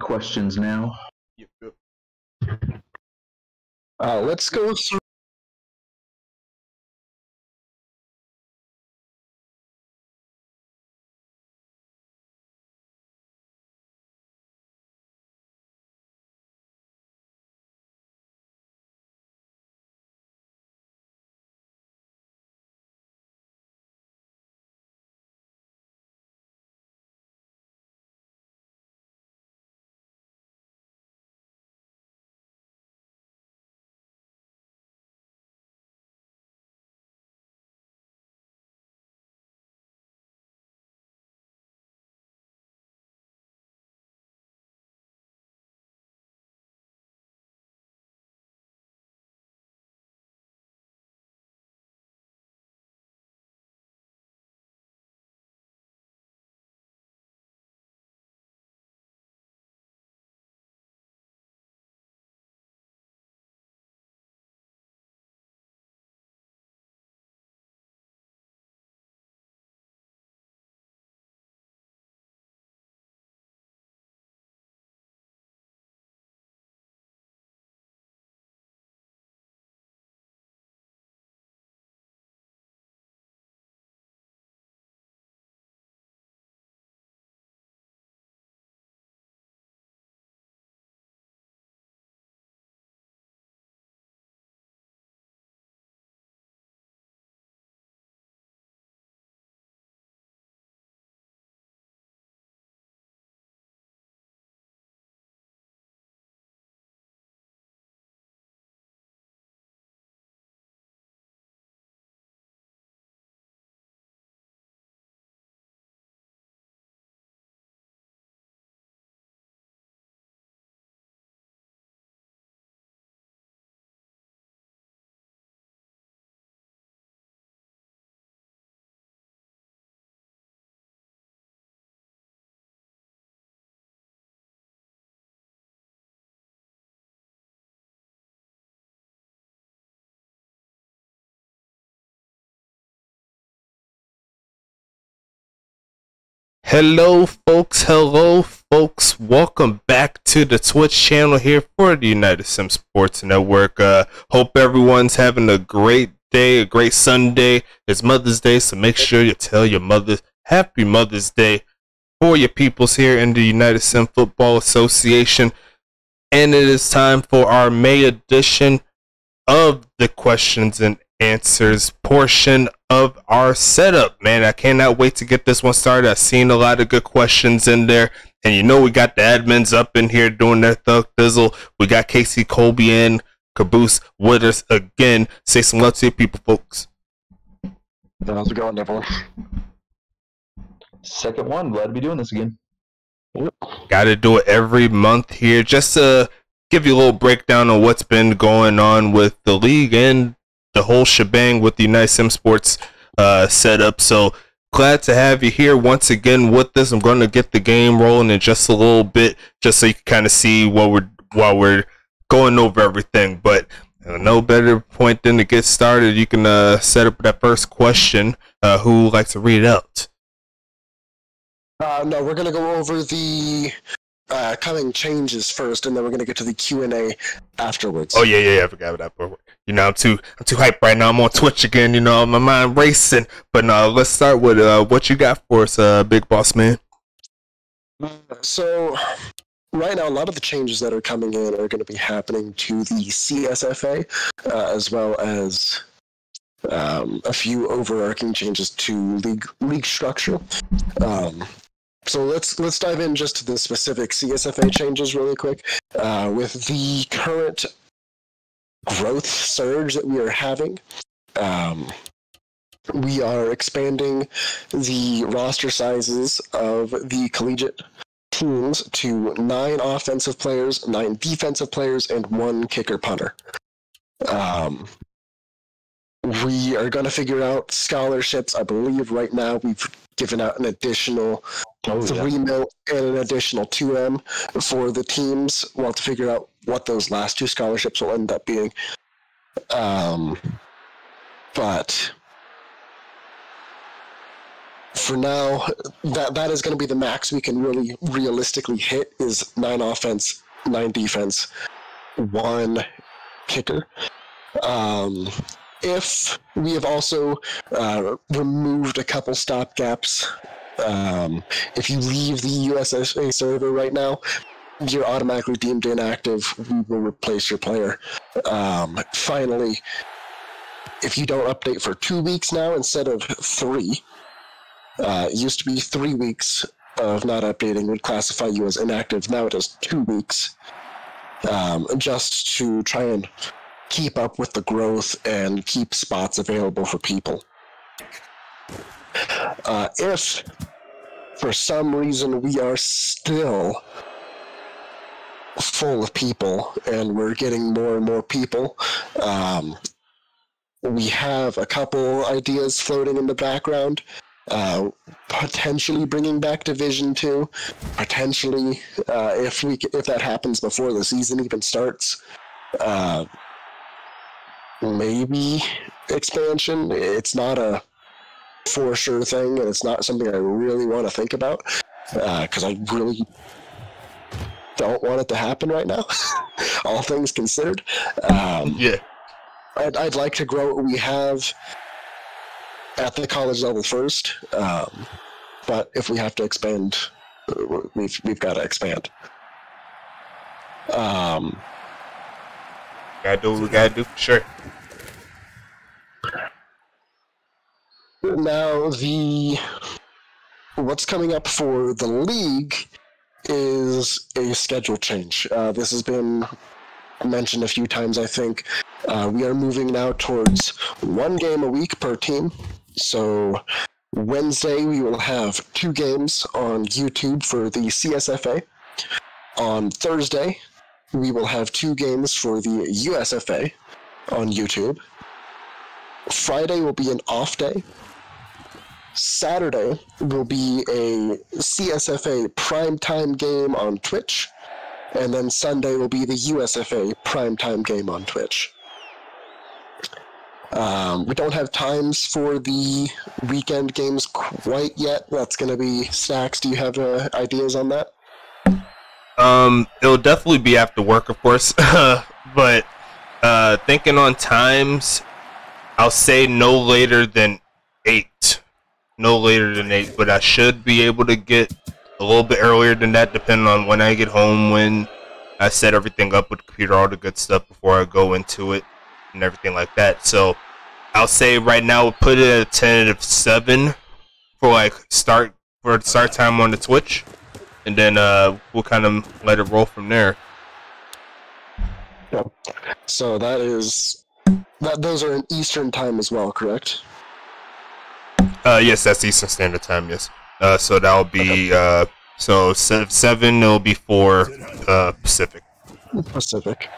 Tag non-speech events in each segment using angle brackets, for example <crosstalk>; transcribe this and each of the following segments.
questions now. Uh, let's go through. Hello, folks. Hello, folks. Welcome back to the Twitch channel here for the United Sim Sports Network. Uh, hope everyone's having a great day, a great Sunday. It's Mother's Day, so make sure you tell your mother Happy Mother's Day for your peoples here in the United Sim Football Association. And it is time for our May edition of the questions and answers portion of our setup. Man, I cannot wait to get this one started. I've seen a lot of good questions in there. And you know we got the admins up in here doing their thug thizzle. We got Casey Colby and Caboose with us again. Say some love to your people, folks. How's it going, everyone? Second one. Glad to be doing this again. Got to do it every month here just to give you a little breakdown on what's been going on with the league and the whole shebang with the United Sim Sports uh, setup. So glad to have you here once again with us. I'm going to get the game rolling in just a little bit, just so you can kind of see what we're while we're going over everything. But uh, no better point than to get started. You can uh, set up that first question. Uh, who would like to read it out? Uh, no, we're gonna go over the uh, coming changes first, and then we're gonna get to the Q and A afterwards. Oh yeah, yeah, yeah. I forgot about that. You know, I'm too, I'm too hyped right now. I'm on Twitch again. You know, my mind racing. But no, let's start with uh, what you got for us, uh, Big Boss Man. So, right now, a lot of the changes that are coming in are going to be happening to the CSFA, uh, as well as um, a few overarching changes to league league structure. Um, so let's let's dive in just to the specific CSFA changes really quick. Uh, with the current growth surge that we are having, um, we are expanding the roster sizes of the collegiate teams to nine offensive players, nine defensive players, and one kicker punter. Um, we are going to figure out scholarships. I believe right now we've given out an additional Oh, yeah. three mil and an additional two M for the teams. We'll have to figure out what those last two scholarships will end up being. Um, but for now, that that is going to be the max we can really realistically hit is nine offense, nine defense, one kicker. Um, if we have also uh, removed a couple stop gaps, um, if you leave the USSA server right now, you're automatically deemed inactive. We will replace your player. Um, finally, if you don't update for two weeks now instead of three, uh, used to be three weeks of not updating would classify you as inactive. Now it is two weeks, um, just to try and keep up with the growth and keep spots available for people. Uh, if for some reason we are still full of people and we're getting more and more people, um, we have a couple ideas floating in the background. Uh, potentially bringing back Division Two, potentially uh, if we if that happens before the season even starts, uh, maybe expansion. It's not a for sure thing, and it's not something I really want to think about because I really don't want it to happen right now. <laughs> All things considered, um, Yeah. I'd, I'd like to grow what we have at the college level first, um, but if we have to expand, uh, we've we've got to expand. Um, Gotta do what we gotta do for sure. now the what's coming up for the league is a schedule change. Uh, this has been mentioned a few times, I think. Uh, we are moving now towards one game a week per team. So Wednesday we will have two games on YouTube for the CSFA. On Thursday we will have two games for the USFA on YouTube. Friday will be an off day. Saturday will be a CSFA primetime game on Twitch. And then Sunday will be the USFA primetime game on Twitch. Um, we don't have times for the weekend games quite yet. That's going to be Stacks. Do you have uh, ideas on that? Um, it'll definitely be after work, of course. <laughs> but uh, thinking on times, I'll say no later than eight. No later than eight, but I should be able to get a little bit earlier than that, depending on when I get home, when I set everything up with the computer, all the good stuff before I go into it, and everything like that. So I'll say right now, we'll put it at a tentative seven for like start for start time on the Twitch and then uh, we'll kind of let it roll from there. So that is that. Those are in Eastern time as well, correct? Uh, yes, that's Eastern Standard Time. Yes. Uh, so that'll be uh, so se- seven. It'll be four uh, Pacific. Pacific.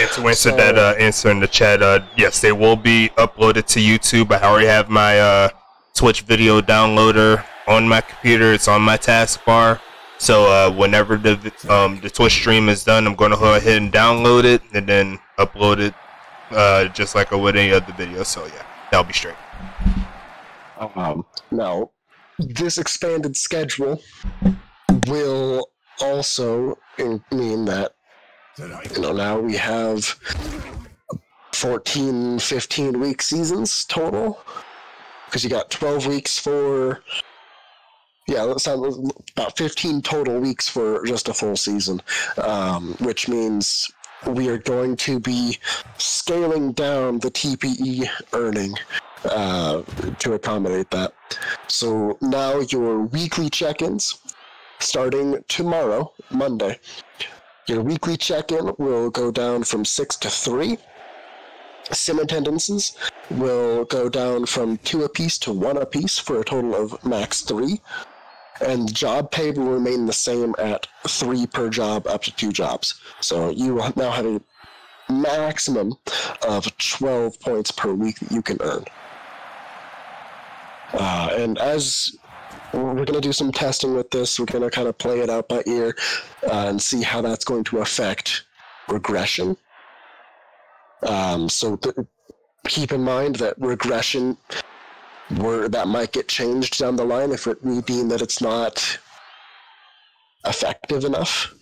And to answer that uh, answer in the chat, uh, yes, they will be uploaded to YouTube. I already have my uh, Twitch video downloader on my computer. It's on my taskbar. So uh, whenever the um, the Twitch stream is done, I'm going to go ahead and download it and then upload it, uh, just like I would any other video. So yeah, that'll be straight. Um, now, this expanded schedule will also mean that you know now we have 14 15 week seasons total because you got 12 weeks for yeah sounds about 15 total weeks for just a full season um, which means we are going to be scaling down the tpe earning uh, to accommodate that so now your weekly check-ins starting tomorrow monday your weekly check-in will go down from six to three. Sim attendances will go down from two apiece to one apiece for a total of max three. And job pay will remain the same at three per job up to two jobs. So you now have a maximum of 12 points per week that you can earn. Uh, and as we're going to do some testing with this. We're going to kind of play it out by ear uh, and see how that's going to affect regression. Um, so th- keep in mind that regression where that might get changed down the line if it, we deem that it's not effective enough.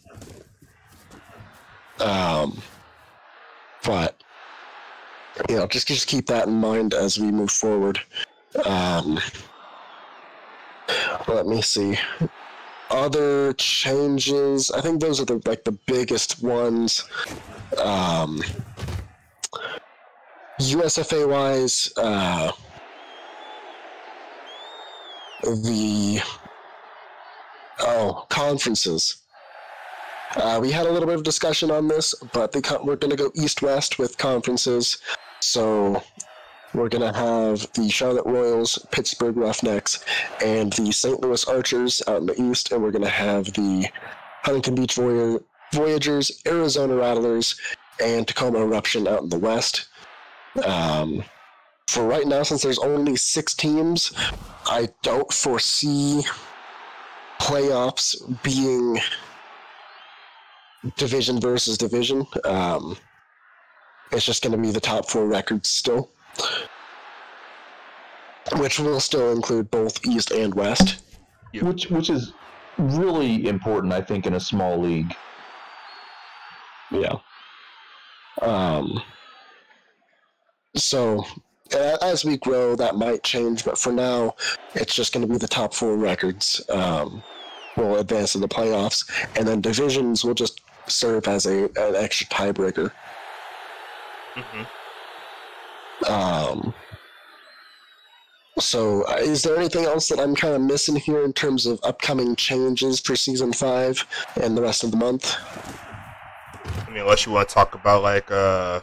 Um, but you know, just just keep that in mind as we move forward. Um, let me see. Other changes, I think those are the like the biggest ones. Um, USFA wise, uh, the oh conferences. Uh, we had a little bit of discussion on this, but con- we're going to go east-west with conferences. So we're going to have the Charlotte Royals, Pittsburgh Roughnecks, and the St. Louis Archers out in the east, and we're going to have the Huntington Beach Voy- Voyagers, Arizona Rattlers, and Tacoma Eruption out in the west. Um, for right now, since there's only six teams, I don't foresee playoffs being division versus division. Um, it's just going to be the top four records still, which will still include both East and West. Yep. Which which is really important, I think, in a small league. Yeah. Um, so a- as we grow, that might change, but for now, it's just going to be the top four records. Um, will advance in the playoffs, and then divisions will just serve as a an extra tiebreaker. hmm Um, so, uh, is there anything else that I'm kind of missing here in terms of upcoming changes for season five and the rest of the month? I mean, unless you want to talk about like uh,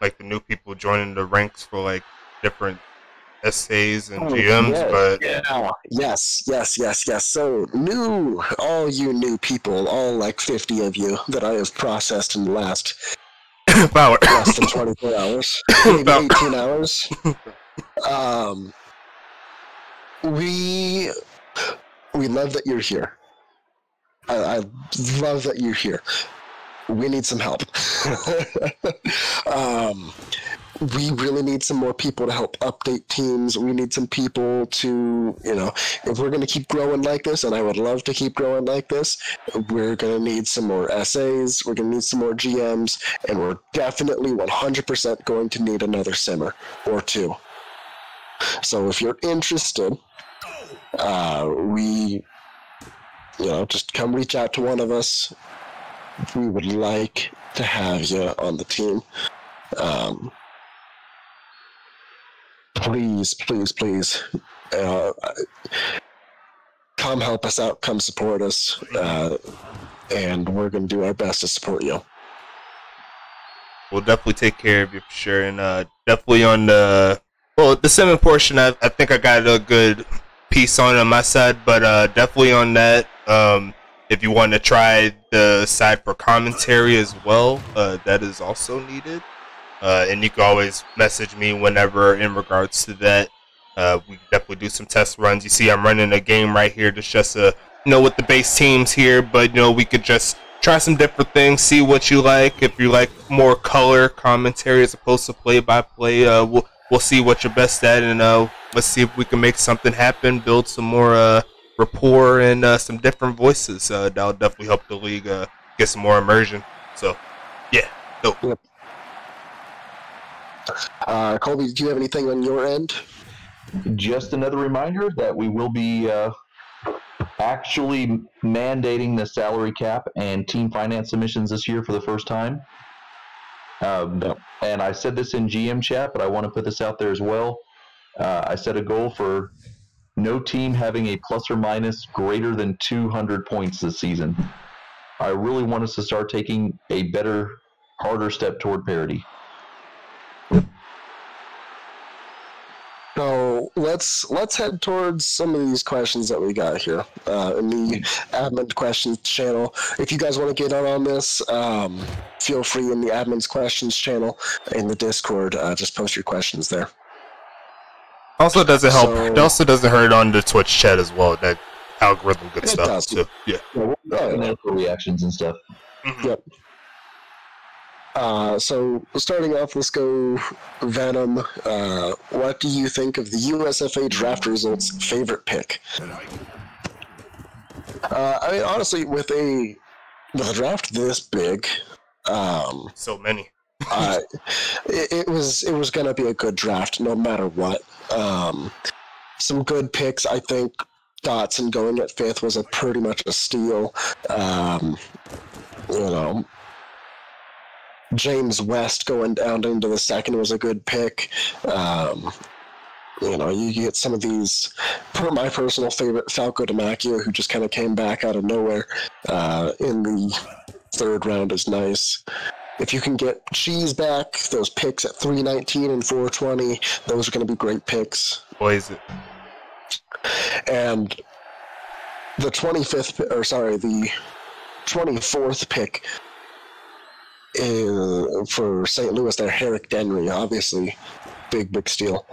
like the new people joining the ranks for like different essays and Oh, GMs, yes. but Yeah. Yes, yes, yes, yes. So, new, all you new people, all like 50 of you that I have processed in the last <coughs> about <coughs> less than 24 hours, <coughs> maybe About- 18 hours. Um, we we love that you're here. I, I love that you're here. We need some help. <laughs> um, we really need some more people to help update teams. We need some people to, you know, if we're going to keep growing like this, and I would love to keep growing like this, we're going to need some more essays. We're going to need some more GMs, and we're definitely 100% going to need another simmer or two. So if you're interested, uh, we, you know, just come reach out to one of us. We would like to have you on the team. Um, please, please, please, uh, come help us out. Come support us, uh, and we're going to do our best to support you. we'll definitely take care of you for sure. And uh, definitely on the well, the Simmon portion, I, I think I got a good piece on on my side, but uh, definitely on that. Um, if you want to try the side for commentary as well, uh, that is also needed. Uh, and you can always message me whenever in regards to that. Uh, we definitely do some test runs. You see, I'm running a game right here. That's just a you know with the base teams here, but you know we could just try some different things, see what you like. If you like more color commentary as opposed to play by play, uh, we'll we'll see what you're best at, and uh, let's see if we can make something happen, build some more uh, rapport and uh, some different voices. Uh, that'll definitely help the league uh, get some more immersion. So, yeah, dope. Uh, Colby, do you have anything on your end? Just another reminder that we will be uh, actually mandating the salary cap and team finance submissions this year for the first time. Um, and I said this in GM chat, but I want to put this out there as well. Uh, I set a goal for no team having a plus or minus greater than 200 points this season. I really want us to start taking a better, harder step toward parity. So let's let's head towards some of these questions that we got here uh, in the admin questions channel. If you guys want to get on on this, um, feel free in the admin's questions channel in the Discord. Uh, just post your questions there. Also, doesn't help. So- it also doesn't hurt on the Twitch chat as well. That algorithm good stuff does. too. Yeah. Yeah, we'll in there for reactions and stuff. Mhm. Yep. Uh, so starting off, let's go Venom. Uh, what do you think of the USFA draft results? Favorite pick? Uh, I mean, honestly, with a with a draft this big, um, So many. Uh, it, it was it was gonna be a good draft no matter what. Um, some good picks, I think. Dotson going at fifth was a pretty much a steal. Um, you know, James West going down into the second was a good pick. Um, you know, you get some of these. Per my personal favorite, Falco Demacchio, who just kind of came back out of nowhere uh, in the third round, is nice. If you can get Cheese back, those picks at 319 and 420, those are going to be great picks. Boy, is it. And the 25th, or sorry, the 24th pick uh, for St. Louis, there, Herrick Denry, obviously, big, big steal.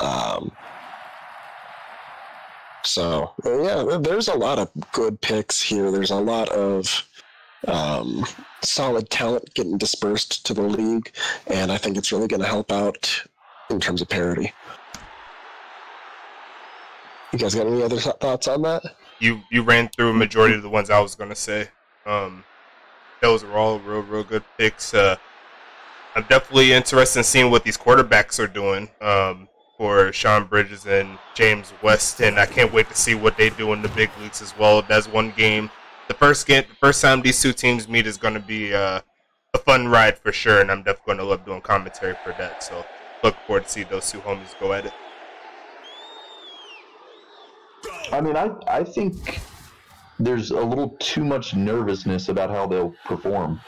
Um, so, yeah, there's a lot of good picks here. There's a lot of um, solid talent getting dispersed to the league, and I think it's really going to help out in terms of parity. You guys got any other th- thoughts on that? You you ran through a majority of the ones I was gonna say. Um, those were all real real good picks. Uh, I'm definitely interested in seeing what these quarterbacks are doing. Um, for Sean Bridges and James Weston, I can't wait to see what they do in the big leagues as well. That's one game. The first game, the first time these two teams meet is going to be uh, a fun ride for sure, and I'm definitely going to love doing commentary for that. So look forward to see those two homies go at it. I mean, I, I think there's a little too much nervousness about how they'll perform.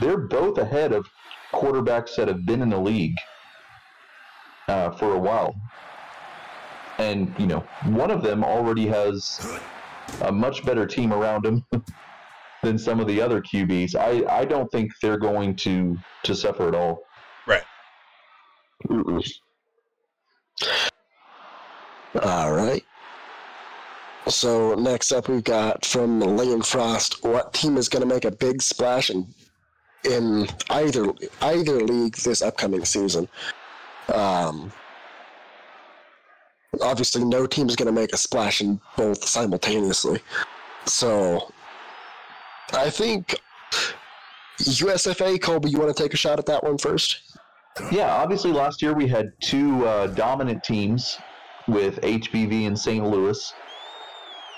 They're both ahead of quarterbacks that have been in the league uh, for a while. And, you know, one of them already has a much better team around him <laughs> than some of the other QBs. I, I don't think they're going to, to suffer at all. Right. Mm-mm. All right. So next up, we've got from Lane Frost. What team is going to make a big splash in in either either league this upcoming season? Um, obviously, no team is going to make a splash in both simultaneously. So, I think USFA. Colby, you want to take a shot at that one first? Yeah, obviously last year we had two uh, dominant teams with HBV and St. Louis.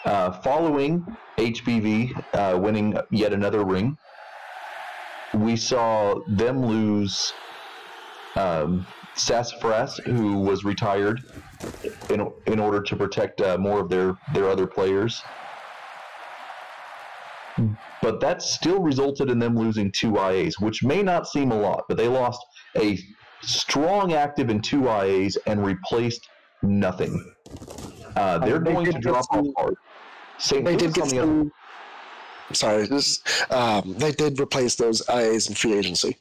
Uh, following HBV uh, winning yet another ring, we saw them lose um, Sassafras, who was retired, in, in order to protect uh, more of their, their other players. But that still resulted in them losing two IAs, which may not seem a lot, but they lost a strong active in two IAs and replaced nothing. Uh, they're they going to drop off hard. St. They Louis did on get the other- some. Sorry, this um, they did replace those IAs in free agency.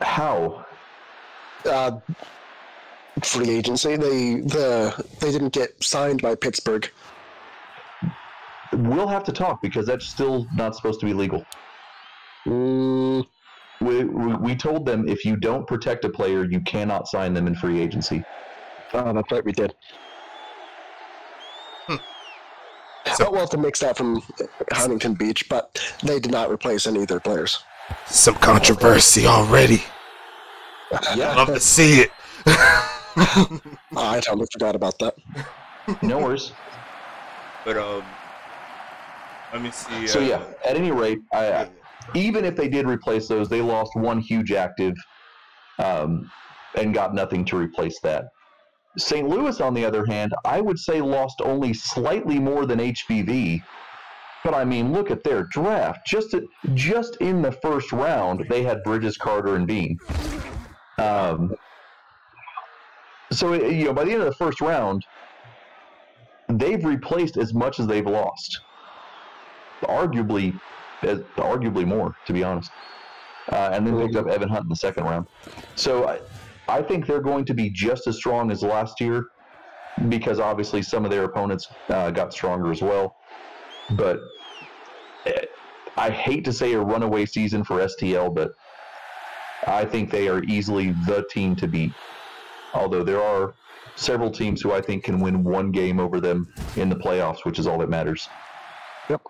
How? Uh, free agency. They the they didn't get signed by Pittsburgh. We'll have to talk because that's still not supposed to be legal. Mm, We, we, we told them if you don't protect a player, you cannot sign them in free agency. oh, that's right, we did. So- oh, well, to mix that from Huntington Beach, but they did not replace any of their players. Some controversy already. Yeah, Love to see it. <laughs> I totally forgot about that. no worries. but um, let me see. So uh, yeah, at any rate, I, even if they did replace those, they lost one huge active, um, and got nothing to replace that. St. Louis, on the other hand, I would say lost only slightly more than HBV. But I mean, look at their draft. Just at, just in the first round, they had Bridges, Carter, and Bean. Um, so you know, by the end of the first round, they've replaced as much as they've lost. Arguably, as, arguably more, to be honest. Uh, and then picked up Evan Hunt in the second round. So I, I think they're going to be just as strong as last year, because obviously some of their opponents uh, got stronger as well. But I hate to say a runaway season for STL, but I think they are easily the team to beat. Although there are several teams who I think can win one game over them in the playoffs, which is all that matters. Yep.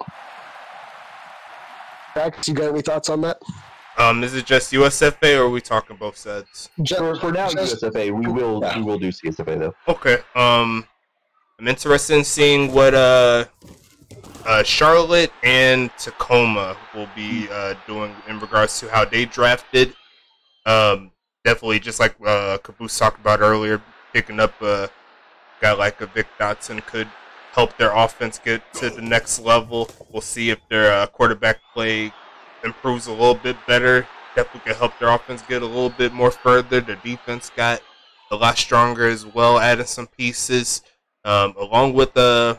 Max, you got any thoughts on that? Um, is it just USFA or are we talking both sides? For, for now, just- USFA. We will Yeah. we will do CSFA though. Okay. Um, I'm interested in seeing what uh, uh, Charlotte and Tacoma will be uh, doing in regards to how they drafted. Um, definitely, just like uh, Caboose talked about earlier, picking up a guy like a Vic Dotson could help their offense get to the next level. We'll see if their uh, quarterback play improves a little bit better. Definitely can help their offense get a little bit more further. Their defense got a lot stronger as well, adding some pieces. Um, along with uh,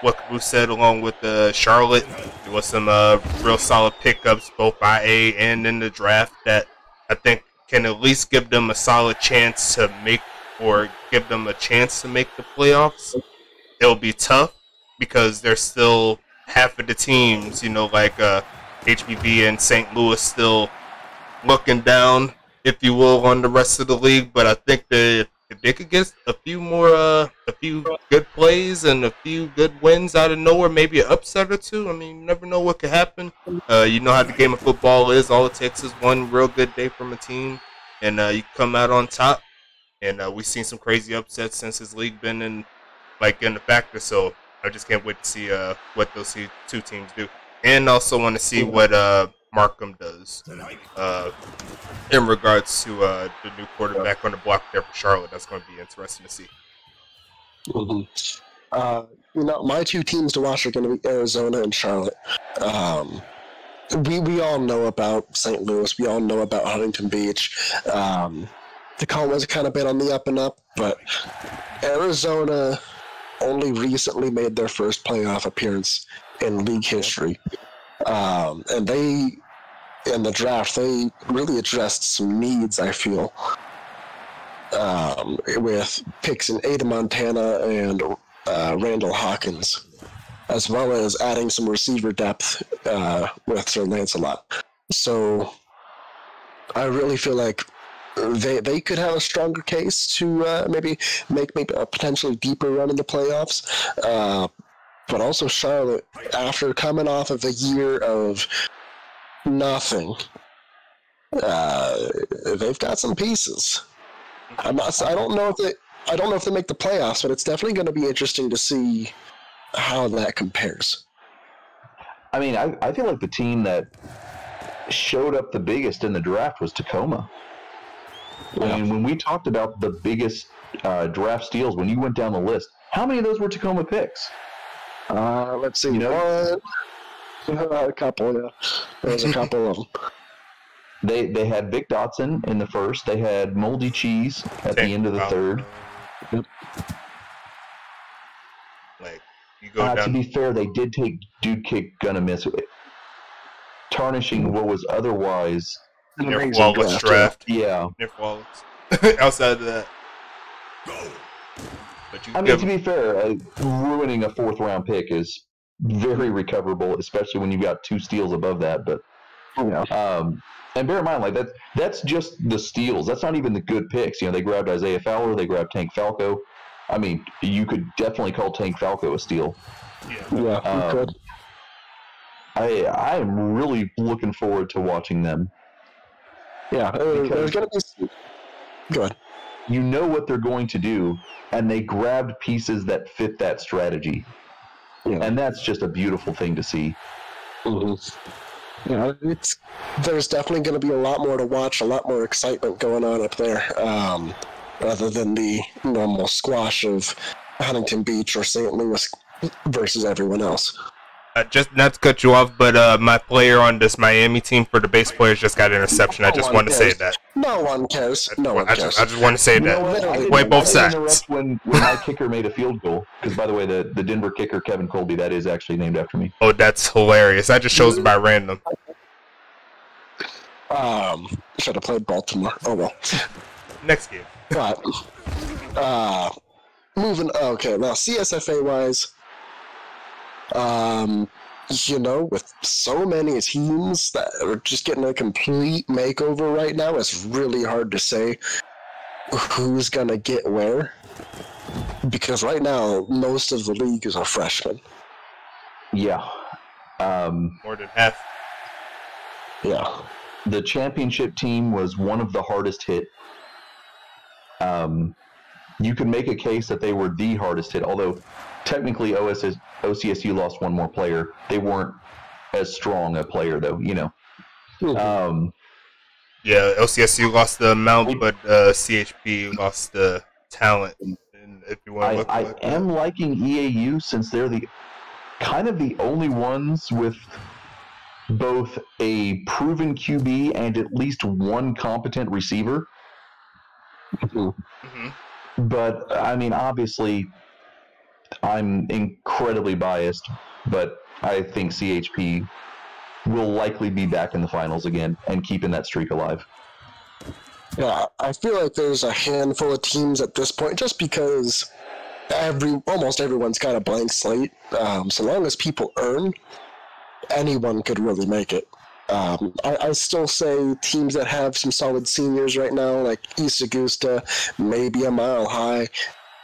what Caboose said, along with uh, Charlotte, there was some uh, real solid pickups both IA and in the draft that I think can at least give them a solid chance to make or give them a chance to make the playoffs. It'll be tough because there's still half of the teams, you know, like uh, HBV and St. Louis still looking down, if you will, on the rest of the league. But I think that if they could get a few more, uh, a few good plays and a few good wins out of nowhere, maybe an upset or two. I mean, you never know what could happen. Uh, you know how the game of football is. All it takes is one real good day from a team, and uh, you come out on top. And uh, we've seen some crazy upsets since his league been in, like, in the factor. So I just can't wait to see uh, what those two- two teams do, and also want to see what uh, Markham does uh, in regards to uh, the new quarterback on the block there for Charlotte. That's going to be interesting to see. Mhm. Uh, you know, my two teams to watch are going to be Arizona and Charlotte. Um, we we all know about St. Louis. We all know about Huntington Beach. Um, Tacoma's kind of been on the up and up, but Arizona only recently made their first playoff appearance in league history, um, and they in the draft they really addressed some needs. I feel um, with picks in Ada Montana and uh, Randall Hawkins, as well as adding some receiver depth uh, with Sir Lancelot. So I really feel like they they could have a stronger case to uh, maybe make maybe a potentially deeper run in the playoffs. Uh, but also Charlotte, after coming off of a year of nothing, uh, they've got some pieces. I'm not. I don't know if they. I don't know if they make the playoffs, but it's definitely going to be interesting to see how that compares. I mean, I, I feel like the team that showed up the biggest in the draft was Tacoma. I mean, when we talked about the biggest uh, draft steals, when you went down the list, how many of those were Tacoma picks? Uh, let's see. You know- One, <laughs> a couple. Yeah, there's a couple of them. <laughs> They they had Vic Dotson in the first. They had Moldy Cheese at the end of the third. Yep. Like you go Uh, to be fair, they did take Dude Kick Gonna Miss, tarnishing what was otherwise, An Near amazing flawless draft, draft. yeah. Near flawless. <laughs> Outside of that. But you I mean, give to be fair, uh, ruining a fourth round pick is very recoverable, especially when you've got two steals above that. But Yeah. um, and bear in mind, like that that's just the steals. That's not even the good picks. You know, they grabbed Isaiah Fowler, they grabbed Tank Falco. I mean, you could definitely call Tank Falco a steal. yeah. Yeah, Um, we could. I I am really looking forward to watching them. Yeah, uh, there's going to be. Some... Go ahead. You know what they're going to do, and they grabbed pieces that fit that strategy, Yeah. and that's just a beautiful thing to see. Mm-hmm. Yeah, it's there's definitely going to be a lot more to watch, a lot more excitement going on up there, um, rather than the normal squash of Huntington Beach or St. Louis versus everyone else. Uh, just not to cut you off, but uh, my player on this Miami team for the base players just got an interception. I just want to say that. No one cares. No one I cares. just, I just want to say that. what? I Wait, both sides. When, when my kicker made a field goal, because by the way, the, the Denver kicker Kevin Colby, that is actually named after me. Oh, that's hilarious. I just chose it by random. Um, should have played Baltimore. Oh well. Next game. But uh, moving. Okay, now CSFA wise, um, you know, with so many teams that are just getting a complete makeover right now, it's really hard to say who's gonna get where. Because right now, most of the league is a freshman. Yeah. Um, More than half. Yeah. the championship team was one of the hardest hit. Um, you can make a case that they were the hardest hit, although technically OSS, OCSU lost one more player. They weren't as strong a player, though, you know. Um, Yeah, LCSU lost the amount, but uh, CHP lost the talent. And if you want I, look I at am liking EAU since they're the kind of the only ones with both a proven QB and at least one competent receiver. hmm But I mean, obviously, I'm incredibly biased, but I think CHP will likely be back in the finals again and keeping that streak alive. Yeah, I feel like there's a handful of teams at this point, just because every almost everyone's got a blank slate. Um, so long as people earn, anyone could really make it. Um, I, I still say teams that have some solid seniors right now, like East Augusta, maybe a mile high,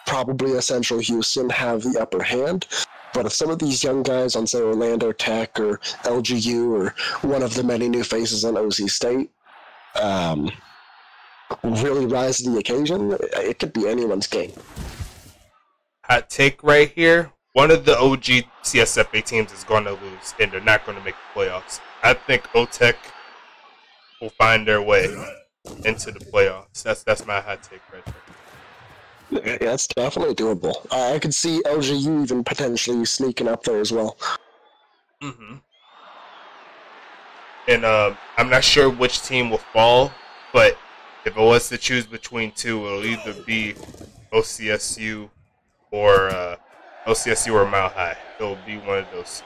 probably a Central Houston, have the upper hand. But if some of these young guys on, say, Orlando Tech or LGU or one of the many new faces on OC State, um, really rise to the occasion, it could be anyone's game. Hot take right here. One of the OG CSFA teams is going to lose, and they're not going to make the playoffs. I think OTEC will find their way into the playoffs. That's that's my hot take right there. Yeah, That's definitely doable. I I could see LGU even potentially sneaking up there as well. hmm And um, I'm not sure which team will fall, but if I was to choose between two, it'll either be OCSU or uh, OCSU or Mile High. It'll be one of those.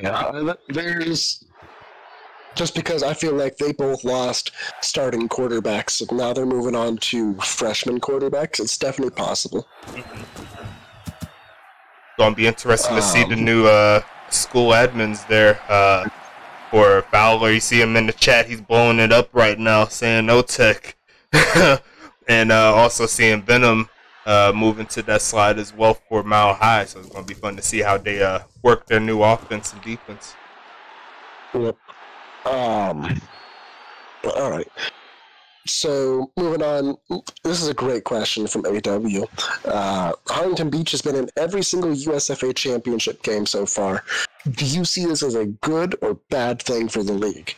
Yeah, there's just because I feel like they both lost starting quarterbacks, and now they're moving on to freshman quarterbacks. It's definitely possible. Gonna be interesting to see the Um, new uh, school admins there. Uh, for Fowler, you see him in the chat. He's blowing it up right now, saying no tech, <laughs> and uh, also seeing Venom uh, moving to that slide as well for Mile High. So it's gonna be fun to see how they uh, work their new offense and defense. Yep. Um. All right. So moving on, this is a great question from AW. Uh, Huntington Beach has been in every single USFA championship game so far. Do you see this as a good or bad thing for the league?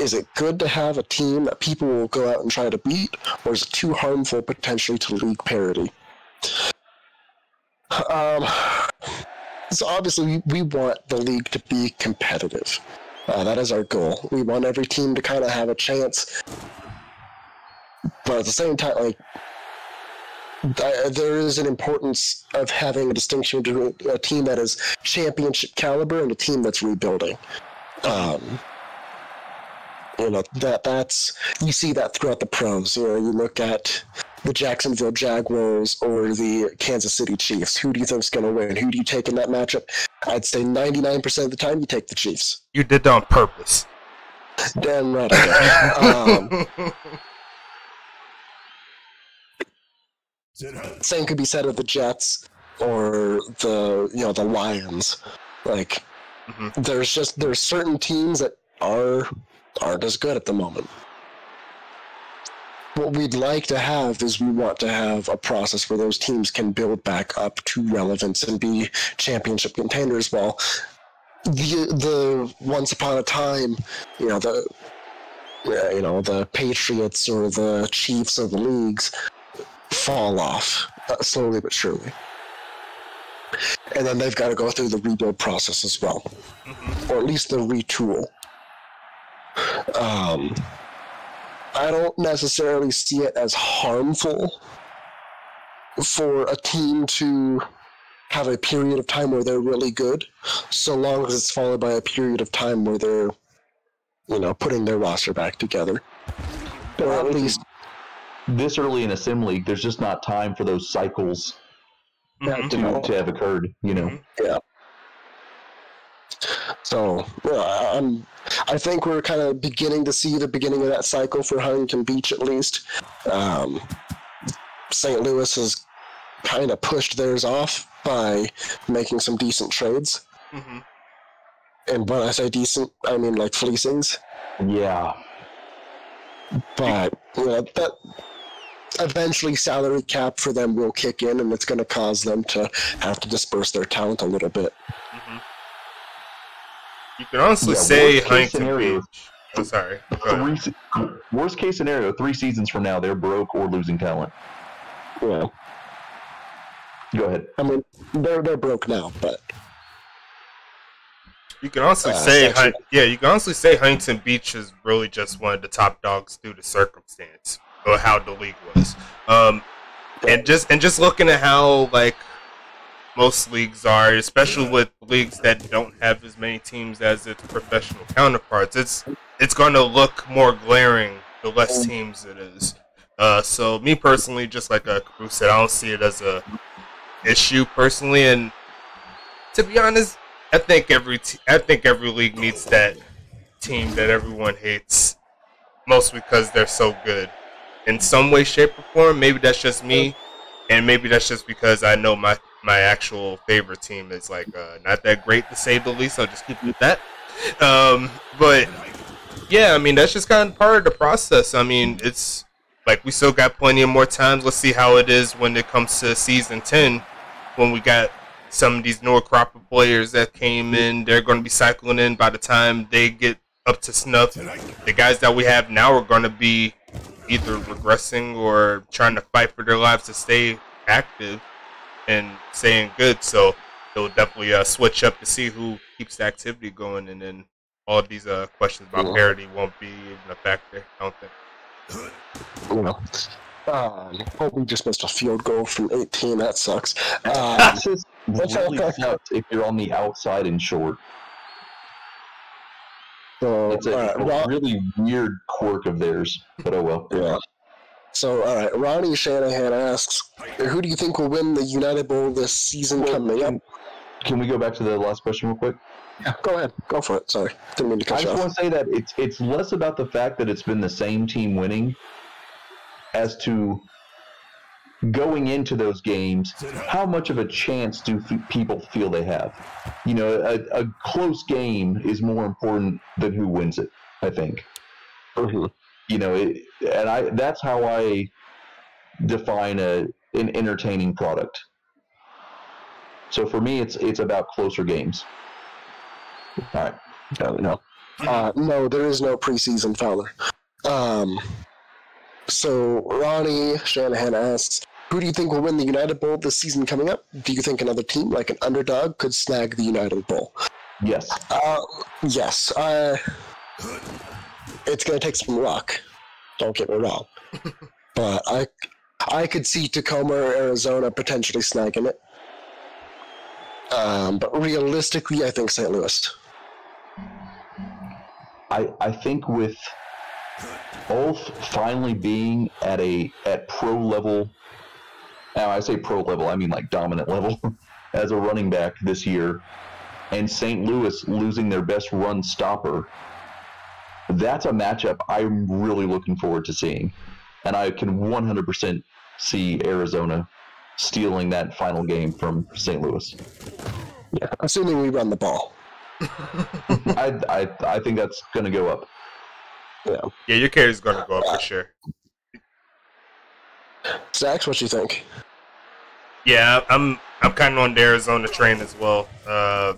Is it good to have a team that people will go out and try to beat, or is it too harmful potentially to league parity? Um, so obviously, we, we want the league to be competitive. Uh, that is our goal. We want every team to kind of have a chance, but at the same time, like th- there is an importance of having a distinction between a team that is championship caliber and a team that's rebuilding. Um, you know that that's you see that throughout the pros. You know, you look at the Jacksonville Jaguars or the Kansas City Chiefs. Who do you think's going to win? Who do you take in that matchup? I'd say 99% of the time you take the Chiefs. You did that on purpose. Damn right. I did. um, <laughs> same could be said of the Jets or the you know the Lions. Like Mhm. there's just there's certain teams that are aren't as good at the moment. What we'd like to have is we want to have a process where those teams can build back up to relevance and be championship contenders. While the the once upon a time, you know the you know the Patriots or the Chiefs of the leagues fall off uh, slowly but surely. And then they've got to go through the rebuild process as well, or at least the retool. Um, I don't necessarily see it as harmful for a team to have a period of time where they're really good, so long as it's followed by a period of time where they're, you know, putting their roster back together. Or at least This early in a sim league, there's just not time for those cycles Mhm. to, to have occurred. You know, Mhm. So uh, I'm, I think we're kind of beginning to see the beginning of that cycle for Huntington Beach, at least. Um, St. Louis has kind of pushed theirs off by making some decent trades. hmm And when I say decent, I mean like fleecings. Yeah. But you know that eventually salary cap for them will kick in, and it's going to cause them to have to disperse their talent a little bit. You can honestly Yeah, say worst case Huntington scenario. Beach. Oh, sorry. Three, worst case scenario, three seasons from now, they're broke or losing talent. Yeah, Go ahead. I mean they're they're broke now, but You can honestly Uh, say, section- yeah, you can honestly say Huntington Beach is really just one of the top dogs due to circumstance or how the league was. Um, and just and just looking at how like most leagues are, especially with leagues that don't have as many teams as its professional counterparts, it's it's going to look more glaring the less teams it is. Uh, so me personally, just like uh, said, I don't see it as a issue personally, and to be honest, I think every t- I think every league needs that team that everyone hates, mostly because they're so good in some way, shape, or form. Maybe that's just me, and maybe that's just because I know my my actual favorite team is like uh, not that great to say the least. I'll just keep it at that. Um, but yeah, I mean that's just kind of part of the process. I mean it's like we still got plenty of more times. Let's see how it is when it comes to season ten, when we got some of these newer crop of players that came in. They're going to be cycling in by the time they get up to snuff. The guys that we have now are going to be either regressing or trying to fight for their lives to stay active and saying good. So they'll definitely uh, switch up to see who keeps the activity going, and then all these uh, questions about Yeah. parity won't be even a factor. I don't think. you know. Um, oh, we just missed a field goal from 18. That sucks. <laughs> Um, That's really okay. sucks if you're on the outside and short. so, It's a, all right, a Ron- really weird quirk of theirs, but oh well. yeah. So, all right, Ronnie Shanahan asks, "Who do you think will win the United Bowl this season coming up?" Can, we go back to the last question real quick? Yeah, go ahead, go for it. Sorry, didn't mean to I cut you just off. want to say that it's it's less about the fact that it's been the same team winning, as to going into those games, how much of a chance do f- people feel they have? You know, a, a close game is more important than who wins it. I think. Mhm. You know, it, and I that's how I define a an entertaining product. So for me, it's it's about closer games. All right. No, no, uh, no. There is no preseason Fowler. Um, so Ronnie Shanahan asks, "Who do you think will win the United Bowl this season coming up? Do you think another team like an underdog could snag the United Bowl?" Yes. Uh, yes. Uh, it's gonna take some luck. Don't get me wrong, <laughs> but I, I could see Tacoma or Arizona potentially snagging it. Um, but realistically, I think St. Louis. I, I think with Ulf finally being at a at pro level now I say pro level, I mean like dominant level <laughs> as a running back this year, and St. Louis losing their best run stopper, that's a matchup I'm really looking forward to seeing. And I can 100% see Arizona stealing that final game from St. Louis. Yeah, assuming we run the ball. <laughs> I, I, I think that's going to go up. Yeah, yeah, your carry's going to go up for sure. Zax, what you think? Yeah, I'm I'm kind of on the Arizona train as well. Uh,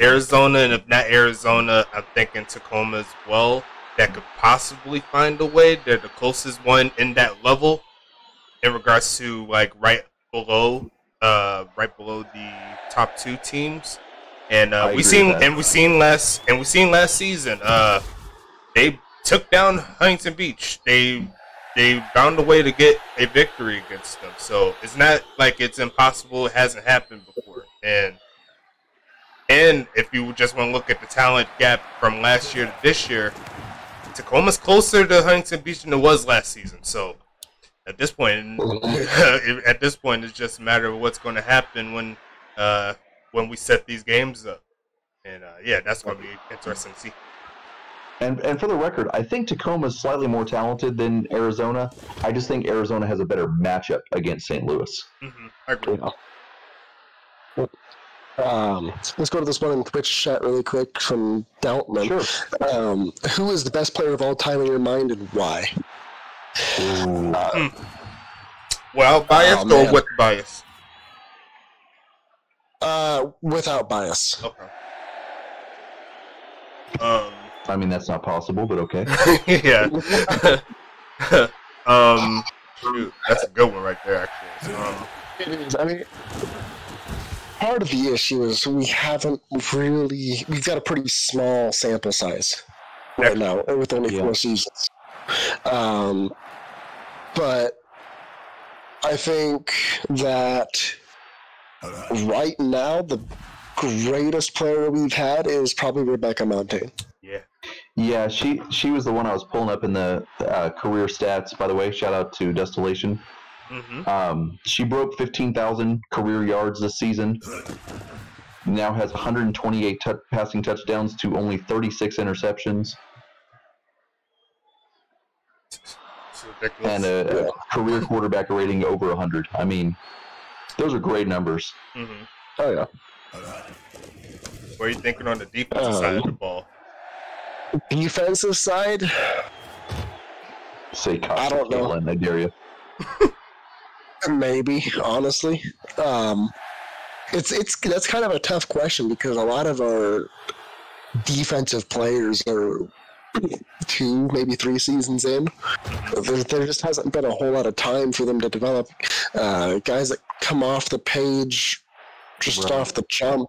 Arizona, and if not Arizona, I'm thinking Tacoma as well. That could possibly find a way. They're the closest one in that level, in regards to like right below, uh, right below the top two teams. And uh, we seen and we seen last and we seen last season. Uh, they took down Huntington Beach. They they found a way to get a victory against them. So it's not like it's impossible. It hasn't happened before. And and if you just want to look at the talent gap from last year to this year, Tacoma's closer to Huntington Beach than it was last season. So at this point, <laughs> at this point, it's just a matter of what's going to happen when uh, when we set these games up. and uh, yeah, that's going to be interesting to see. And and for the record, I think Tacoma is slightly more talented than Arizona. I just think Arizona has a better matchup against St. Louis. Mm-hmm. I agree. Yeah. Um, let's go to this one in Twitch chat really quick from Doubtman. Sure. Um, who is the best player of all time in your mind and why? Ooh. Well, bias Oh, or man. with bias? Uh, without bias. Okay. Um. I mean, that's not possible, but okay. <laughs> yeah. <laughs> um. Shoot, that's a good one right there, actually. Um, It is. I mean, part of the issue is we haven't really. We've got a pretty small sample size right now with only Yeah. four seasons. Um, but I think that right now the greatest player we've had is probably Rebecca Montaigne. yeah. Yeah, she she was the one I was pulling up in the uh, career stats. By the way, shout out to Destillation. Mm-hmm. Um, she broke 15,000 career yards this season. Now has 128 tou- passing touchdowns to only 36 interceptions and a, a career quarterback rating over 100. I mean, those are great numbers. hmm Oh yeah. What are you thinking on the defensive Um, side of the ball? Defensive side, Say, I don't know. Caitlin, I dare you. <laughs> Maybe, honestly. Um, it's it's that's kind of a tough question because a lot of our defensive players are <clears throat> two, maybe three seasons in. There, there just hasn't been a whole lot of time for them to develop. Uh, guys that come off the page just Right. off the jump.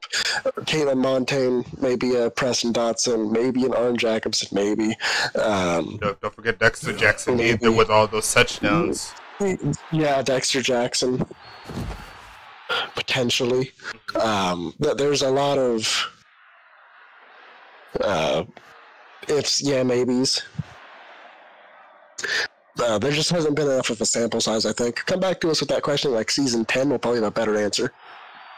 Caitlin Montaigne, maybe a Preston Dotson, maybe an Arn Jacobson, maybe. Um, Don't, don't forget Dexter Jackson Maybe. either with all those touchdowns. Yeah, Dexter Jackson. Potentially. Um, th- there's a lot of uh, ifs, yeah, maybes. Uh, there just hasn't been enough of a sample size, I think. Come back to us with that question like season 10, we'll probably have a better answer.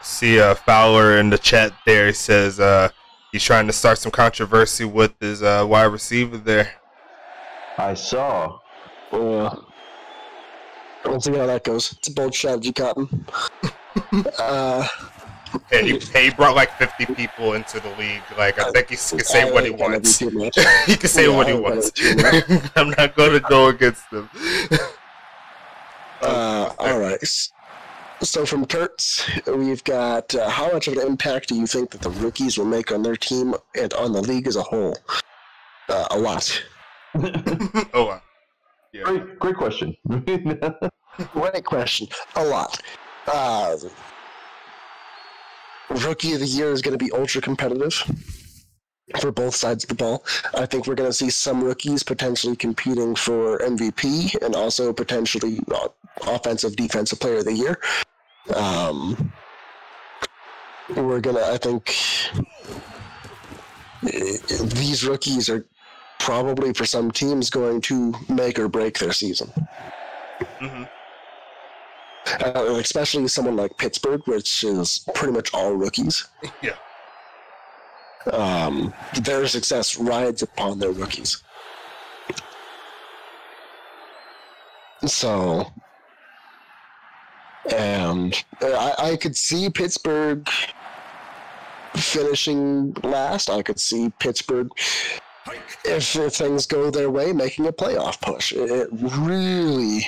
See uh, Fowler in the chat there. He says uh, he's trying to start some controversy with his uh, wide receiver there. I saw. Uh, we'll see how that goes. It's a bold strategy, Cotton. <laughs> uh, And he, he brought like 50 people into the league. Like, I think he can say what he I ain't gonna be wants. <laughs> he can say Yeah, what he I ain't gonna wants. <laughs> I'm not going to go against him. Uh, all right. So from Kurtz, we've got uh, how much of an impact do you think that the rookies will make on their team and on the league as a whole? Uh, a lot. oh, wow. Yeah. Great, great question. <laughs> Great question. A lot. Uh, rookie of the year is going to be ultra competitive for both sides of the ball. I think we're going to see some rookies potentially competing for MVP and also potentially uh, offensive defensive player of the year. Um, we're going to, I think, eh, these rookies are probably for some teams going to make or break their season hmm uh, especially someone like Pittsburgh, which is pretty much all rookies. <laughs> Yeah. Um, their success rides upon their rookies. So, and I, I could see Pittsburgh finishing last. I could see Pittsburgh, if, if things go their way, making a playoff push. It really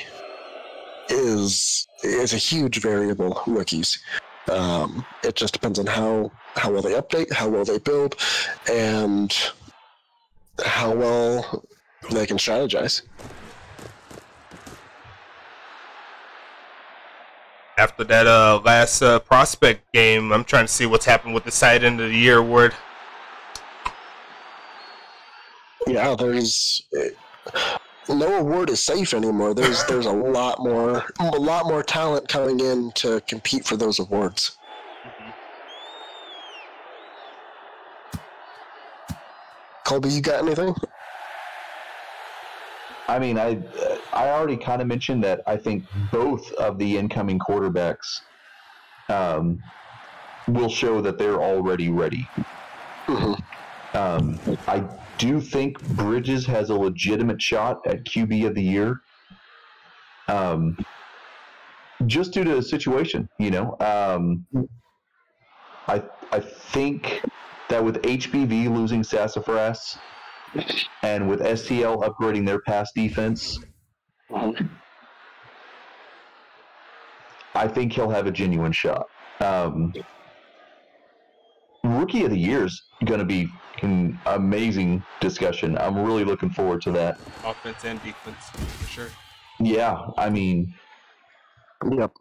is is a huge variable rookies. Um, it just depends on how how well they update, how well they build, and how well they can strategize. After that uh, last uh, prospect game, I'm trying to see what's happened with the side end of the year award. Yeah, there's no award is safe anymore. There's <laughs> there's a lot more a lot more talent coming in to compete for those awards. Colby, you got anything? I mean, I I already kind of mentioned that I think both of the incoming quarterbacks um, will show that they're already ready. Mm-hmm. Um, I do think Bridges has a legitimate shot at QB of the year. Um, just due to the situation, you know. Um, I I think that with HBV losing Sassafras and with STL upgrading their pass defense, I think he'll have a genuine shot. Um, rookie of the year is going to be an amazing discussion. I'm really looking forward to that. Offense and defense, for sure. Yeah, I mean, Yep.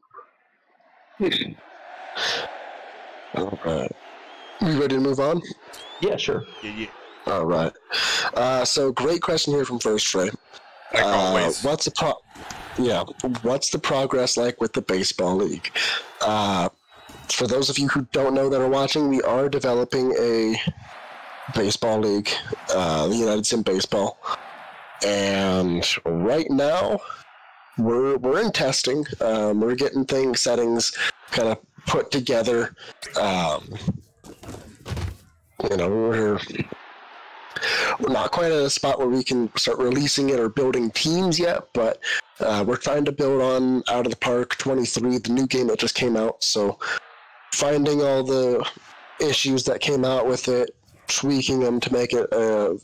All right. We ready to move on? yeah, sure. Yeah, yeah. All right. Uh, so great question here from First Ray. Like Uh, always. what's the pro- Yeah, what's the progress like with the baseball league? Uh, for those of you who don't know that are watching, we are developing a baseball league, uh, the United Sim Baseball, and right now we're we're in testing. Um, we're getting things settings kind of put together. Um, you know, we're we're not quite at a spot where we can start releasing it or building teams yet, but uh, we're trying to build on Out of the Park 23, the new game that just came out. So finding all the issues that came out with it, tweaking them to make it a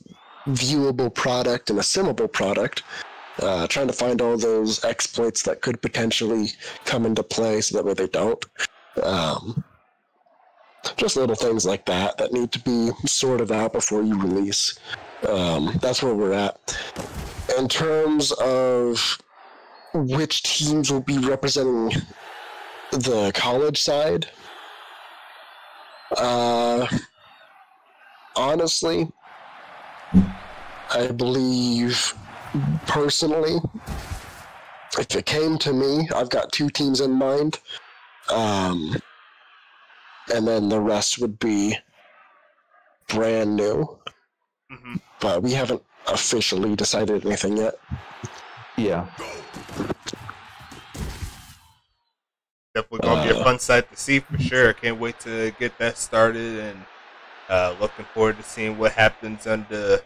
viewable product and a simable product. Uh, trying to find all those exploits that could potentially come into play so that way they don't. Um, just little things like that that need to be sorted out before you release. Um, that's where we're at. In terms of which teams will be representing the college side, uh, honestly, I believe personally, if it came to me, I've got two teams in mind. Um, and then the rest would be brand new. hmm But we haven't officially decided anything yet. Yeah, Definitely gonna be a Uh, fun sight to see for sure. I can't wait to get that started and uh, looking forward to seeing what happens on the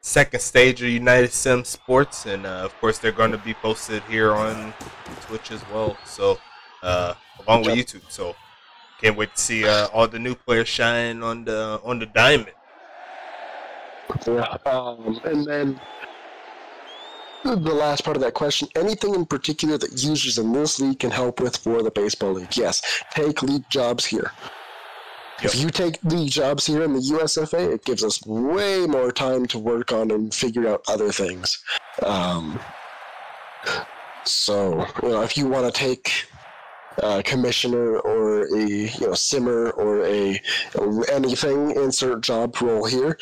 second stage of United Sim Sports. And uh, of course, they're going to be posted here on Twitch as well. So, uh, along with YouTube. So, can't wait to see uh, all the new players shine on the on the diamond. Yeah. Um, and then the last part of that question anything in particular that users in this league can help with for the baseball league? Yes. Take league jobs here. If you take league jobs here in the USFA, it gives us way more time to work on and figure out other things. Um, so, you know, if you want to take a commissioner or a you know simmer or a anything insert job role here,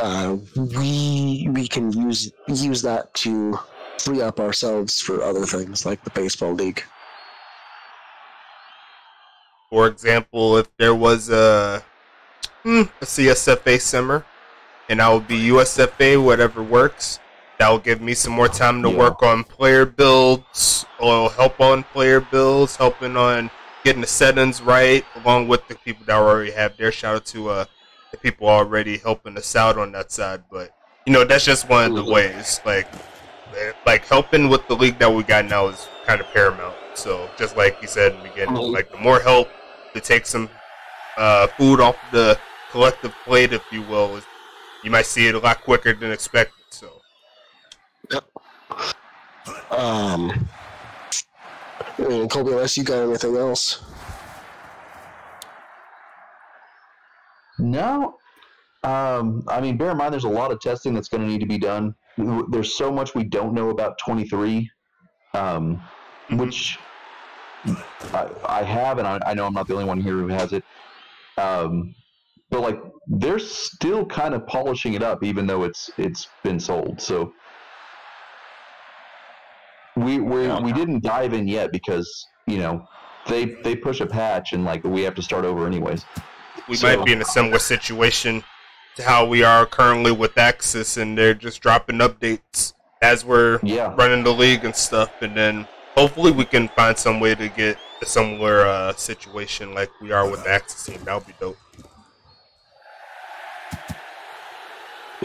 uh, we we can use use that to free up ourselves for other things like the baseball league. For example, if there was a, hmm, a CSFA simmer, and I would be USFA, whatever works, that will give me some more time to Yeah. work on player builds, or help on player builds, helping on getting the settings right, along with the people that already have their shout out to uh, the people already helping us out on that side. But you know, that's just one of the ways. Like, like helping with the league that we got now is kind of paramount. So just like you said in the beginning, Mhm. like the more help to take some uh, food off the collective plate, if you will, you might see it a lot quicker than expected. Um, and Colby, unless you got anything else, No, um, I mean, bear in mind, there's a lot of testing that's going to need to be done. There's so much we don't know about 23, um, Mhm. which I, I have, and I, I know I'm not the only one here who has it. Um, but like, they're still kind of polishing it up, even though it's it's been sold. So we we Yeah. we didn't dive in yet because you know they they push a patch and like we have to start over anyways. we So- might be in a similar situation to how we are currently with Axis, and they're just dropping updates as we're Yeah. running the league and stuff, and then hopefully we can find some way to get a similar uh, situation like we are with the Axis team. That would be dope.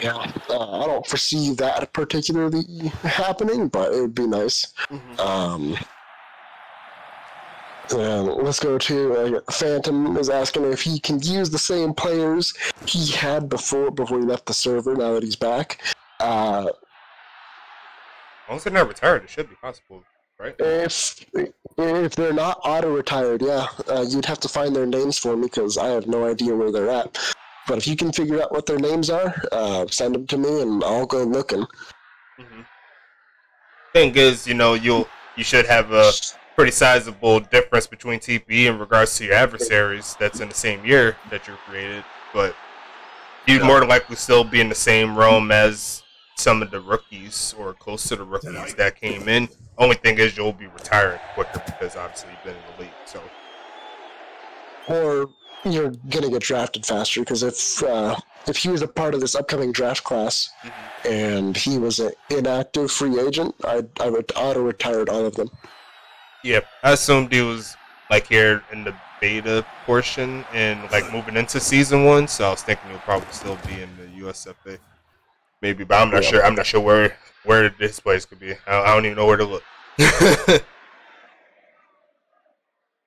Yeah, uh, I don't foresee that particularly happening, but it would be nice. Mhm. Um, and let's go to uh, Phantom is asking if he can use the same players he had before before he left the server. Now that he's back, uh, As long as they're not retired, it should be possible, right? if if they're not auto retired, yeah, uh, you'd have to find their names for me because I have no idea where they're at. But if you can figure out what their names are, uh, send them to me and I'll go looking. hmm Thing is, you know, you'll you should have a pretty sizable difference between TPE in regards to your adversaries that's in the same year that you're created, but you'd more than likely still be in the same realm as some of the rookies or close to the rookies that came in. Only thing is you'll be retired quicker because obviously you've been in the league. So or you're gonna get drafted faster because if uh, if he was a part of this upcoming draft class and he was an inactive free agent, I I would auto retired all of them. yeah, I assumed he was like here in the beta portion and like moving into season one. So I was thinking he'll probably still be in the USFA. Maybe, but I'm not Yeah. sure. I'm not sure where where this place could be. I, I don't even know where to look. <laughs>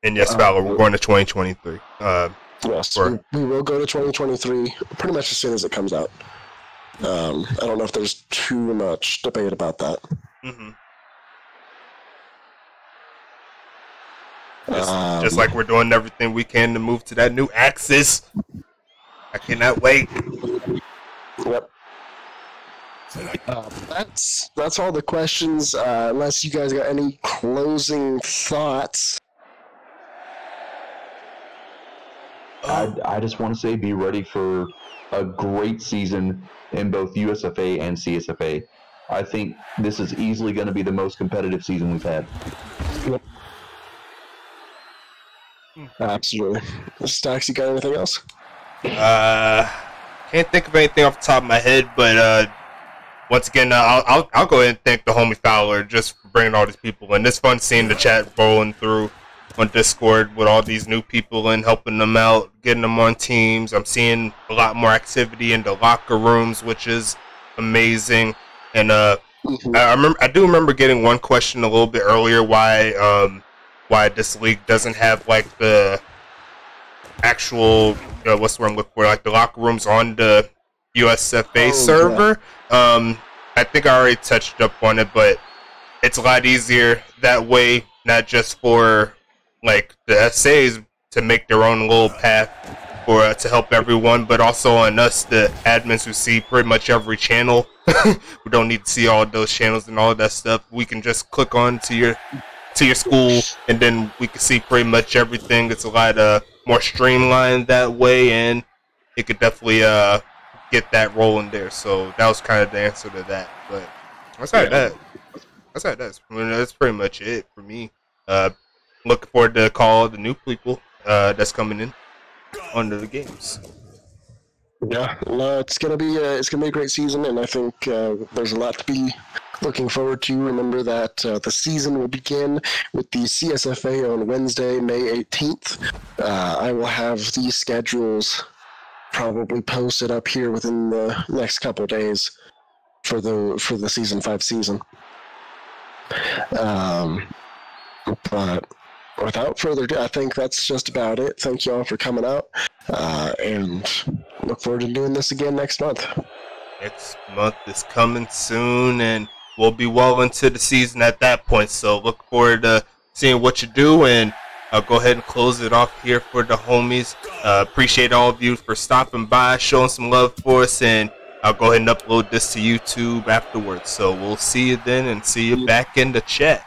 and yes, Uh, Fowler, we're going to 2023. Uh, Yes, Sure. we, we will go to 2023 pretty much as soon as it comes out. Um, I don't know if there's too much debate about that. mhm. Just, Um, just like we're doing everything we can to move to that new axis. I cannot wait. Yep. Uh, that's that's all the questions. Uh, unless you guys got any closing thoughts. I, I just want to say be ready for a great season in both USFA and CSFA. I think this is easily going to be the most competitive season we've had. Absolutely. Stacks, you got anything else? Uh, can't think of anything off the top of my head, but uh, once again, uh, I'll, I'll I'll go ahead and thank the homie Fowler just for bringing all these people in. It's fun seeing the chat rolling through on Discord with all these new people and helping them out, getting them on teams. I'm seeing a lot more activity in the locker rooms, which is amazing. And uh, Mhm. I I remember I do remember getting one question a little bit earlier why um why this league doesn't have like the actual uh, what's the word I'm looking for like the locker rooms on the USFA Oh, server. Um, I think I already touched up on it, but it's a lot easier that way. Not just for like the SAs to make their own little path for uh, to help everyone, but also on us, the admins who see pretty much every channel. <laughs> we don't need to see all those channels and all that stuff. We can just click on to your to your school, and then we can see pretty much everything. It's a lot uh, more streamlined that way, and it could definitely uh, get that rolling there. So that was kind of the answer to that. But aside Yeah. that, aside that, that's pretty much it for me. Uh, looking forward to call the new people uh, that's coming in onto the games. Yeah, no, it's gonna be a, it's gonna be a great season, and I think uh, there's a lot to be looking forward to. Remember that uh, the season will begin with the CSFA on Wednesday, May 18th. Uh, I will have these schedules probably posted up here within the next couple days for the for the season five season. Um, but without further ado, I think that's just about it. Thank you all for coming out, uh, and look forward to doing this again next month. Next month is coming soon, and we'll be well into the season at that point. So look forward to seeing what you do, and I'll go ahead and close it off here for the homies. Uh, appreciate all of you for stopping by, showing some love for us, and I'll go ahead and upload this to YouTube afterwards. So we'll see you then, and see you back in the chat.